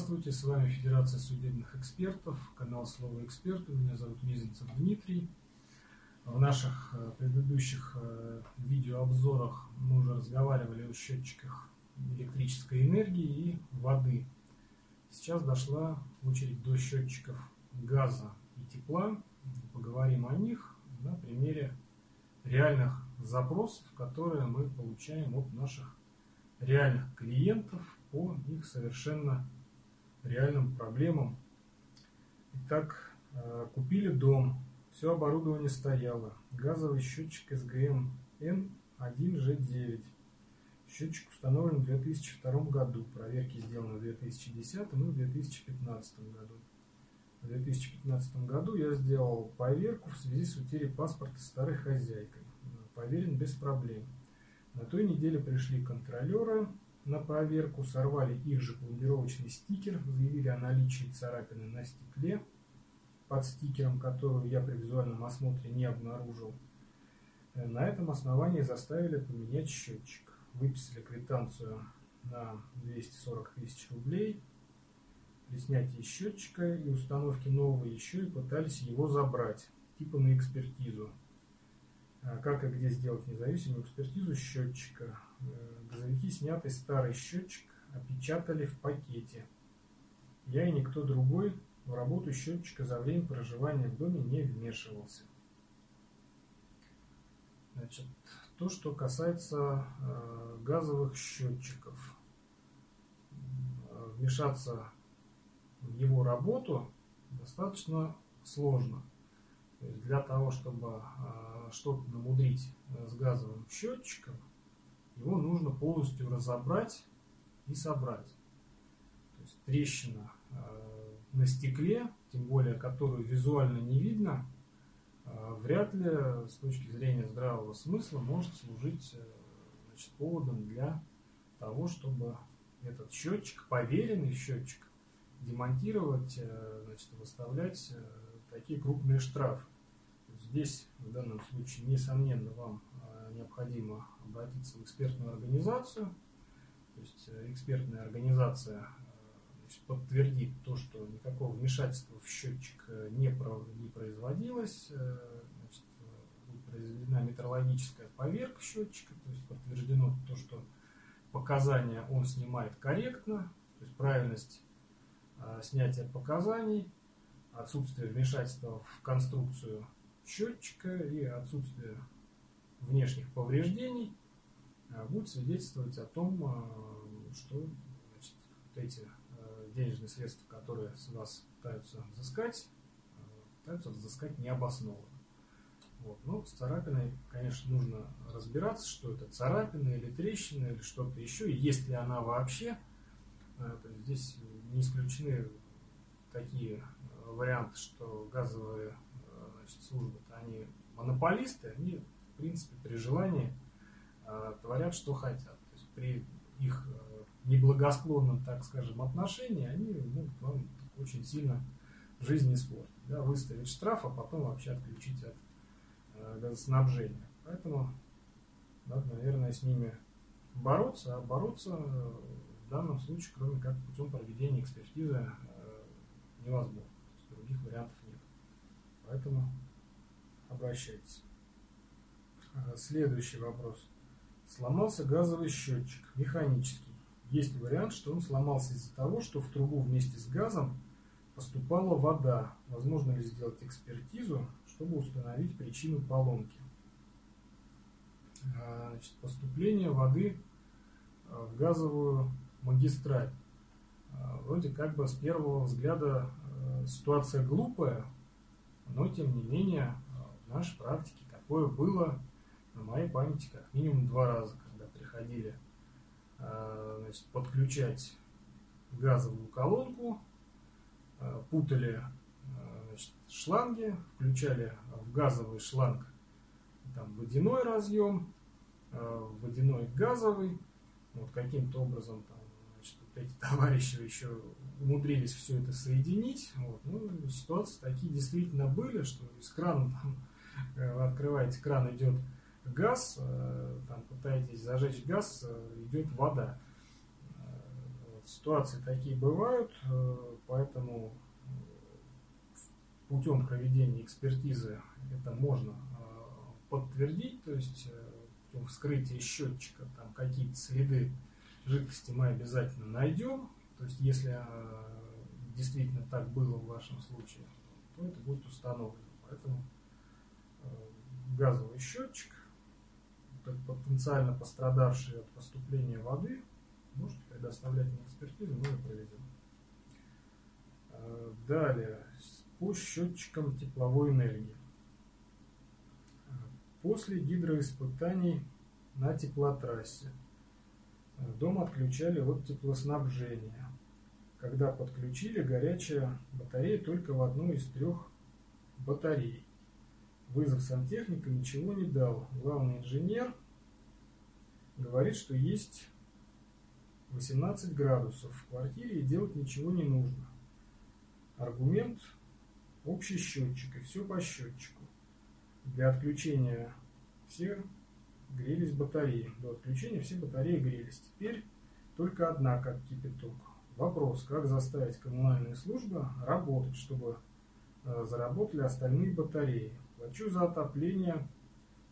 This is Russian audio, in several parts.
Здравствуйте, с вами Федерация судебных экспертов, канал Слово эксперту. Меня зовут Мизинцев Дмитрий. В наших э, предыдущих э, видеообзорах мы уже разговаривали о счетчиках электрической энергии и воды. Сейчас дошла очередь до счетчиков газа и тепла. Поговорим о них на примере реальных запросов, которые мы получаем от наших реальных клиентов по их совершенно реальным проблемам. Итак, э, купили дом, все оборудование стояло. Газовый счетчик СГМ N1G9. Счетчик установлен в 2002 году. Проверки сделаны в 2010 и в 2015 году. В 2015 году я сделал поверку в связи с утерей паспорта старой хозяйкой. Поверен без проблем. На той неделе пришли контролеры, на проверку, сорвали их же пломбировочный стикер, заявили о наличии царапины на стекле под стикером, которую я при визуальном осмотре не обнаружил. Э, на этом основании заставили поменять счетчик. Выписали квитанцию на 240 тысяч рублей при снятии счетчика и установке нового еще и пытались его забрать, типа на экспертизу. А как и где сделать независимую экспертизу счетчика. Э, Газовики снятый старый счетчик опечатали в пакете. Я и никто другой в работу счетчика за время проживания в доме не вмешивался. Значит, то, что касается э, газовых счетчиков. Вмешаться в его работу достаточно сложно. То есть для того, чтобы э, что-то намудрить с газовым счетчиком, его нужно полностью разобрать и собрать. То есть трещина э, на стекле, тем более которую визуально не видно, э, вряд ли с точки зрения здравого смысла может служить э, значит, поводом для того, чтобы этот счетчик, поверенный счетчик, демонтировать, значит, выставлять такие крупные штрафы. Здесь в данном случае, несомненно, вам необходимо обратиться в экспертную организацию. То есть э, экспертная организация э, значит, подтвердит то, что никакого вмешательства в счетчик э, не, про, не производилось. Значит, произведена метрологическая поверка счетчика, то есть подтверждено то, что показания он снимает корректно, то есть правильность снятия показаний, отсутствие вмешательства в конструкцию счетчика и отсутствие внешних повреждений а, будет свидетельствовать о том, а, что значит, вот эти а, денежные средства, которые с вас пытаются взыскать, пытаются взыскать необоснованно. Вот. Но с царапиной, конечно, нужно разбираться, что это царапина или трещина или что-то еще, и есть ли она вообще. То есть здесь не исключены такие варианты, что газовые значит, службы, они монополисты, они принципе, при желании э, творят, что хотят. То есть при их э, неблагосклонном, так скажем, отношении, они могут вам очень сильно жизнь испортить. Да, выставить штраф, а потом вообще отключить от э, газоснабжения. Поэтому надо, наверное, с ними бороться, а бороться в данном случае, кроме как путем проведения экспертизы, э, невозможно. других вариантов нет. Поэтому обращайтесь. Следующий вопрос. Сломался газовый счетчик, механический. Есть вариант, что он сломался из-за того, что в трубу вместе с газом поступала вода. Возможно ли сделать экспертизу, чтобы установить причину поломки? А, значит, поступление воды а, в газовую магистраль. А, вроде как бы с первого взгляда ситуация глупая, но тем не менее в нашей практике такое было на моей памяти как минимум два раза, когда приходили а, значит, подключать газовую колонку, а, путали а, значит, шланги, включали в газовый шланг там, водяной разъем, водяной газовый. Вот каким-то образом там, значит, вот эти товарищи еще умудрились все это соединить. Вот. Ну, ситуации такие действительно были, что из крана там, э, открываете кран, идет газ, э, там пытаетесь зажечь газ, э, идет вода. Э, ситуации такие бывают, поэтому путем проведения экспертизы это можно подтвердить, то есть путем вскрытия счетчика там какие-то следы жидкости мы обязательно найдем. То есть если действительно так было в вашем случае, то это будет установлено. Поэтому газовый счетчик, потенциально пострадавший от поступления воды, можете предоставлять на экспертизу, мы ее проведем. Э, далее, по счетчикам тепловой энергии. Э, после гидроиспытаний на теплотрассе э, дом отключали от теплоснабжения, когда подключили горячая батарея только в одну из трех батарей. Вызов сантехника ничего не дал. Главный инженер говорит, что есть 18 градусов в квартире и делать ничего не нужно. Аргумент – общий счетчик и все по счетчику. Для отключения все грелись батареи. До отключения все батареи грелись. Теперь только одна как кипяток. Вопрос, как заставить коммунальные службы работать, чтобы заработали остальные батареи. Плачу за отопление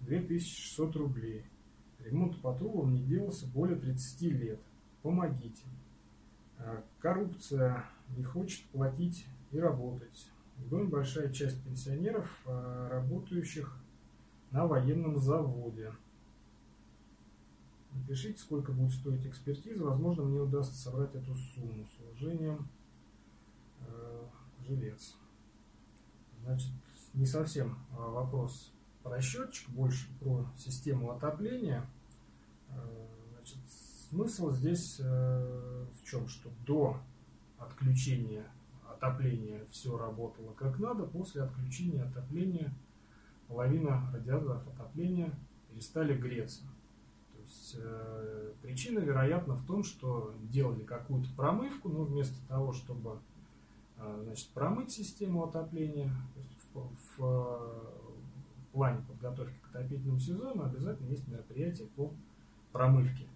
2600 рублей. Ремонт по трубам не делался более 30 лет. Помогите. А, коррупция не хочет платить и работать. В доме большая часть пенсионеров, а, работающих на военном заводе. Напишите, сколько будет стоить экспертиза. Возможно, мне удастся собрать эту сумму с уважением. Э, жилец. Значит, не совсем а, вопрос про счетчик, больше про систему отопления. Э, значит, смысл здесь э, в чем? Что до отключения отопления все работало как надо, после отключения отопления половина радиаторов отопления перестали греться. То есть э, причина, вероятно, в том, что делали какую-то промывку, но вместо того, чтобы значит, промыть систему отопления, то есть в, плане подготовки к отопительному сезону обязательно есть мероприятие по промывке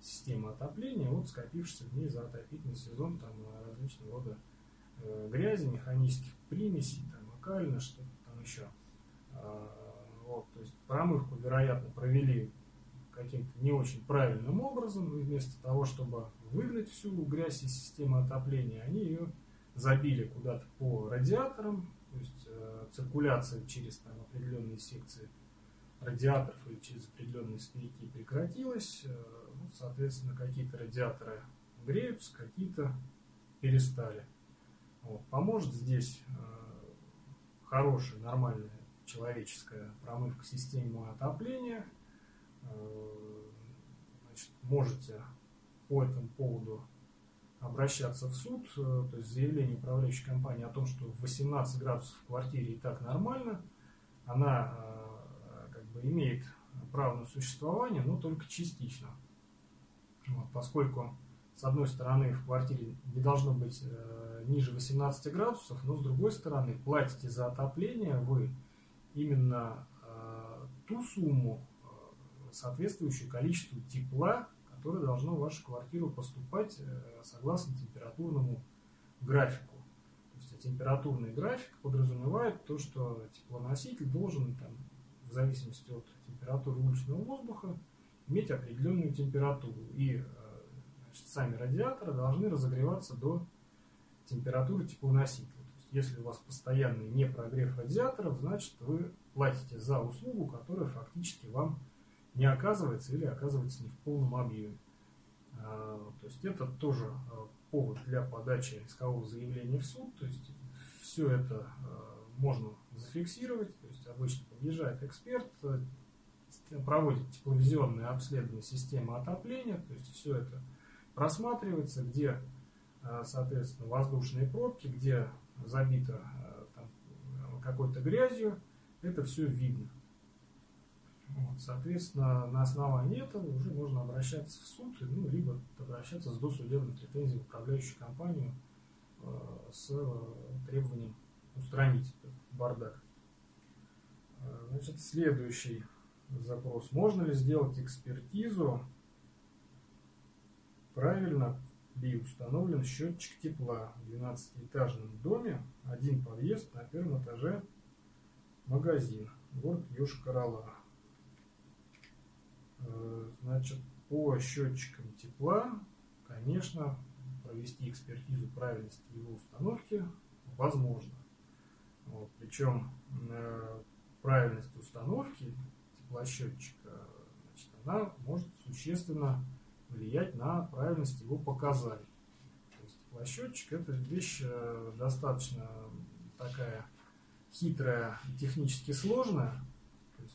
системы отопления от скопившихся в ней за отопительный сезон там различного рода э, грязи, механических примесей, там, локально, что-то там еще. А, вот, то есть промывку, вероятно, провели каким-то не очень правильным образом, вместо того, чтобы выгнать всю грязь из системы отопления, они ее забили куда-то по радиаторам, то есть э, циркуляция через там, определенные секции радиаторов или через определенные стояки прекратилась. Э, ну, соответственно, какие-то радиаторы греются, какие-то перестали. Вот. Поможет здесь э, хорошая, нормальная человеческая промывка системы отопления. Значит, можете по этому поводу обращаться в суд, э, то есть заявление управляющей компании о том, что 18 градусов в квартире и так нормально, она э, как бы имеет право на существование, но только частично. Вот, поскольку, с одной стороны, в квартире не должно быть э, ниже 18 градусов, но с другой стороны, платите за отопление вы именно э, ту сумму, э, соответствующую количеству тепла, которое должно в вашу квартиру поступать э, согласно температурному графику. То есть а температурный график подразумевает то, что теплоноситель должен там, в зависимости от температуры уличного воздуха иметь определенную температуру. И э, значит, сами радиаторы должны разогреваться до температуры теплоносителя. То есть, если у вас постоянный не прогрев радиаторов, значит вы платите за услугу, которая фактически вам не оказывается или оказывается не в полном объеме. А, то есть это тоже а, повод для подачи искового заявления в суд. То есть все это а, можно зафиксировать. То есть обычно подъезжает эксперт, проводит тепловизионное обследование системы отопления. То есть все это просматривается, где, соответственно, воздушные пробки, где забито какой-то грязью. Это все видно. Вот, соответственно, на основании этого уже можно обращаться в суд, ну, либо обращаться с досудебной претензией в управляющую компанию э, с требованием устранить этот бардак. Э, значит, следующий запрос. Можно ли сделать экспертизу правильно Би установлен счетчик тепла в 12-этажном доме, один подъезд, на первом этаже магазин, город Йошкар-Ола. Э, значит, по счетчикам тепла, конечно, провести экспертизу правильности его установки возможно. Вот, причем э, правильность установки теплосчетчика, значит, она может существенно влиять на правильность его показаний. То есть теплосчетчик это вещь э, достаточно такая хитрая и технически сложная.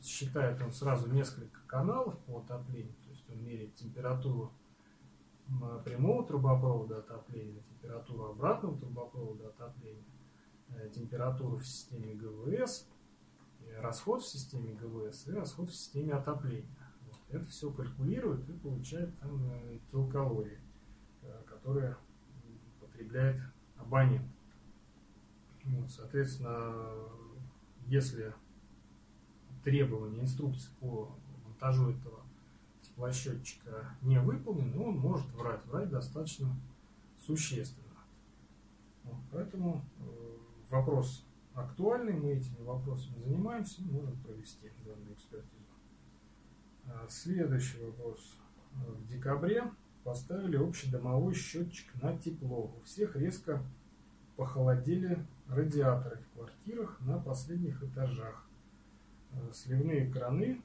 Считает он сразу несколько каналов по отоплению. То есть он меряет температуру прямого трубопровода отопления, температуру обратного трубопровода отопления, э, температуру в системе ГВС, расход в системе ГВС и расход в системе отопления. Вот. Это все калькулирует и получает там э, килокалории, э, которые потребляет абонент. Вот, соответственно, если требования, инструкции по монтажу этого теплосчетчика не выполнены, он может врать. Врать достаточно существенно. Вот, поэтому э, вопрос актуальный, мы этими вопросами занимаемся, можем провести данную экспертизу. А, следующий вопрос. В декабре поставили общедомовой счетчик на тепло. У всех резко похолодели радиаторы в квартирах на последних этажах. А, сливные краны.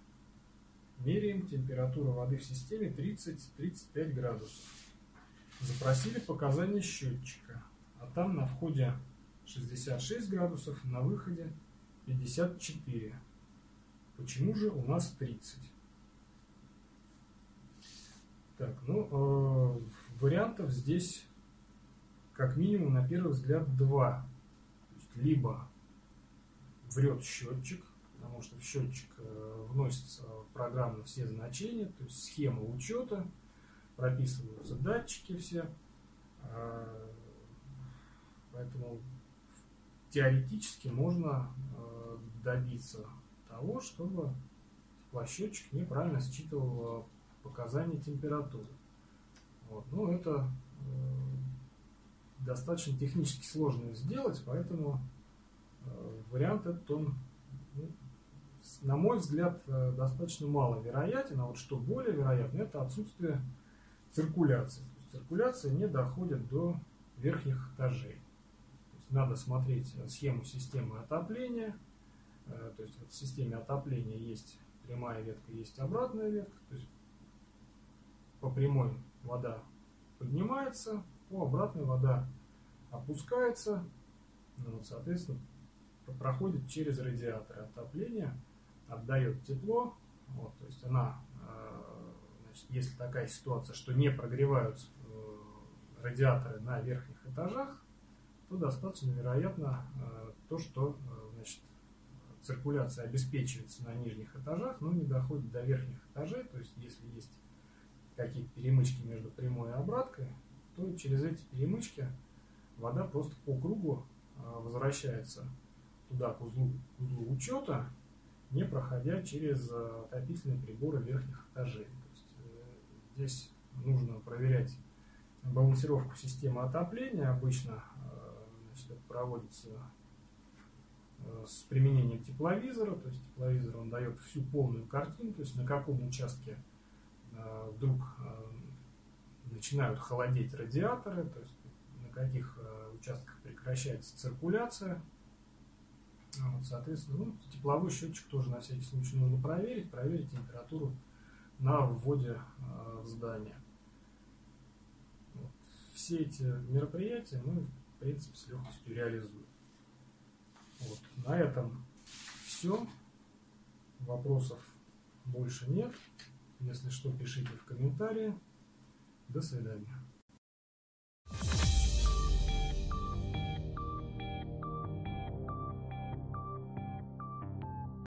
Меряем температуру воды в системе 30-35 градусов. Запросили показания счетчика. А там на входе 66 градусов, на выходе 54. Почему же у нас 30? Так, ну, э, вариантов здесь как минимум на первый взгляд два. Либо врет счетчик, потому что в счетчик э, вносятся программно все значения, то есть схема учета, прописываются датчики все. Э, поэтому теоретически можно э, добиться того, чтобы теплосчетчик неправильно считывал показания температуры. Вот. Ну, это достаточно технически сложно сделать, поэтому вариант этот, он, ну, на мой взгляд, достаточно маловероятен. А вот что более вероятно, это отсутствие циркуляции. То есть циркуляция не доходит до верхних этажей надо смотреть схему системы отопления. Э, то есть в системе отопления есть прямая ветка, есть обратная ветка. То есть по прямой вода поднимается, по обратной вода опускается. Ну, соответственно, проходит через радиаторы отопления, отдает тепло. Вот, то есть она, э, значит, если такая ситуация, что не прогреваются э, радиаторы на верхних этажах, то достаточно вероятно э, то, что значит, циркуляция обеспечивается на нижних этажах, но не доходит до верхних этажей. То есть, если есть какие-то перемычки между прямой и обраткой, то через эти перемычки вода просто по кругу возвращается туда, к узлу, к узлу учета, не проходя через отопительные приборы верхних этажей. То есть, здесь нужно проверять балансировку системы отопления. Обычно Значит, это проводится э, с применением тепловизора, то есть тепловизор он дает всю полную картину, то есть на каком участке э, вдруг э, начинают холодеть радиаторы, то есть на каких участках прекращается циркуляция. Вот, соответственно, ну, тепловой счетчик тоже на всякий случай нужно проверить, проверить температуру на вводе в здание. Вот. Все эти мероприятия мы в принципе, с легкостью реализует. Вот. На этом все. Вопросов больше нет. Если что, пишите в комментарии. До свидания.